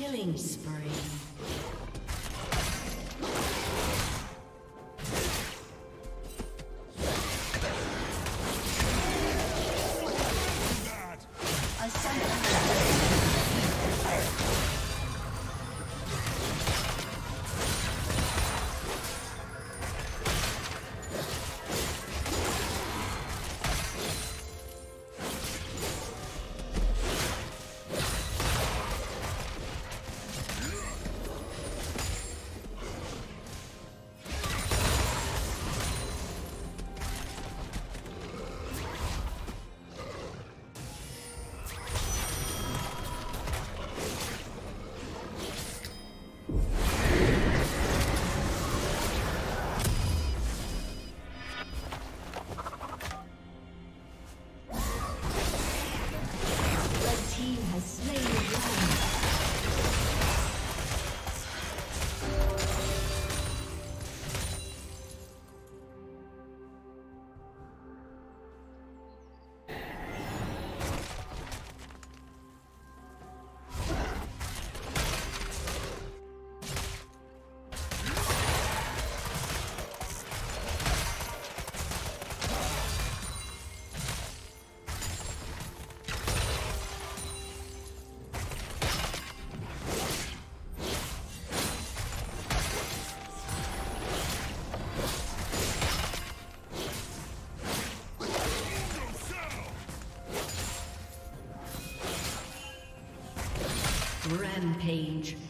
Killing spree. Rampage.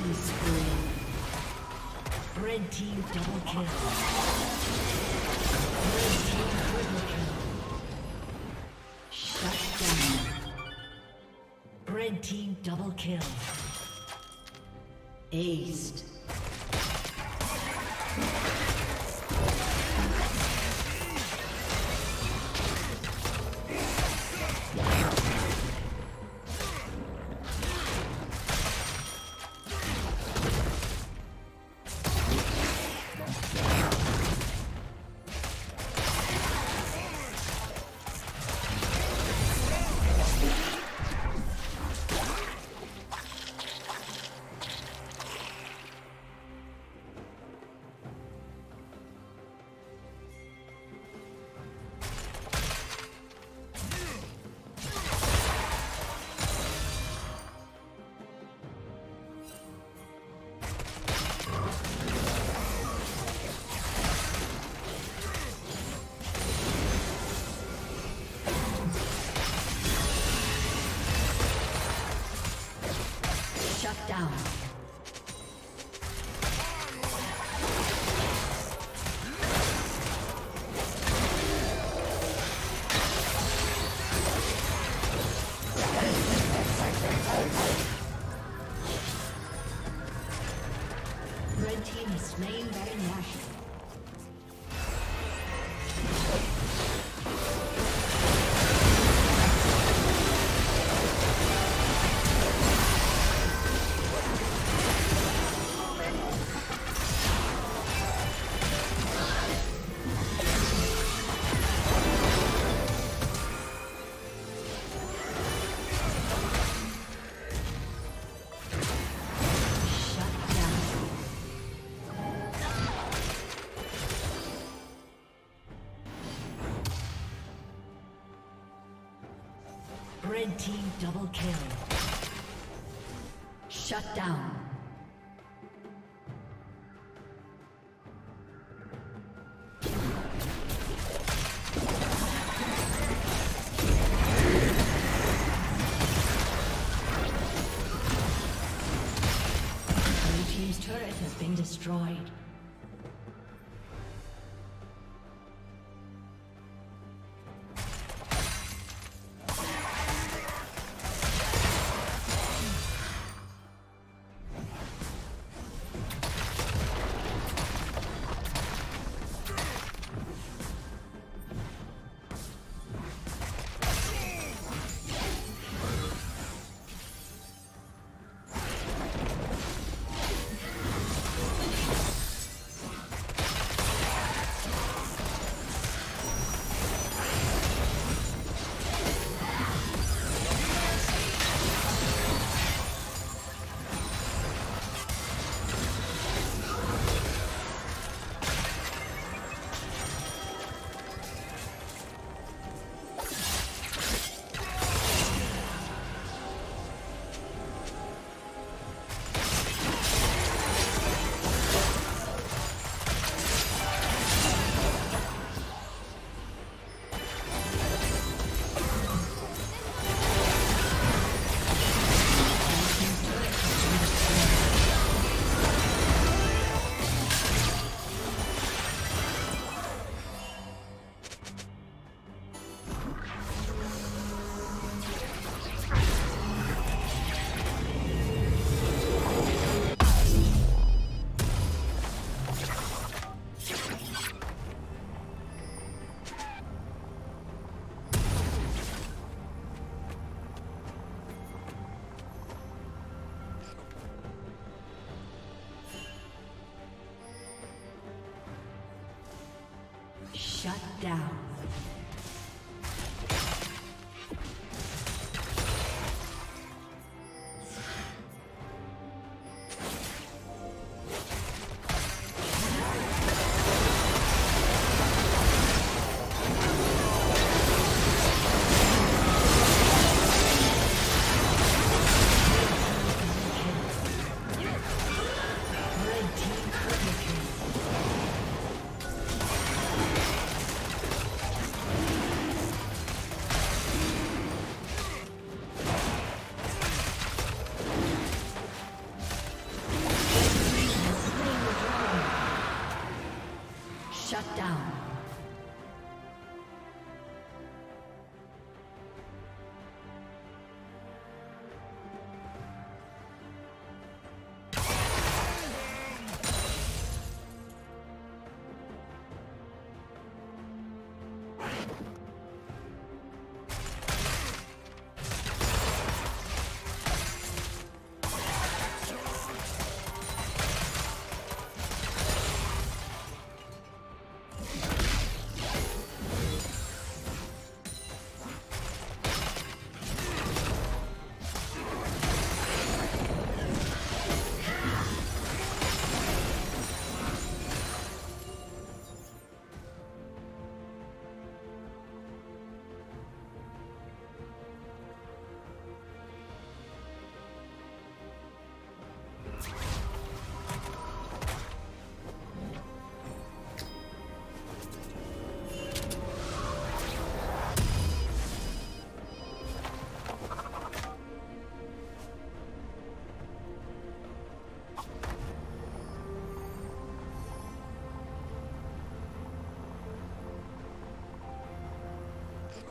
Killing spree. Red team double kill. Red team triple kill. Shut down. Red team double kill. Aced. Team double kill. Shut down. Blue team's turret has been destroyed. Shut down.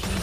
team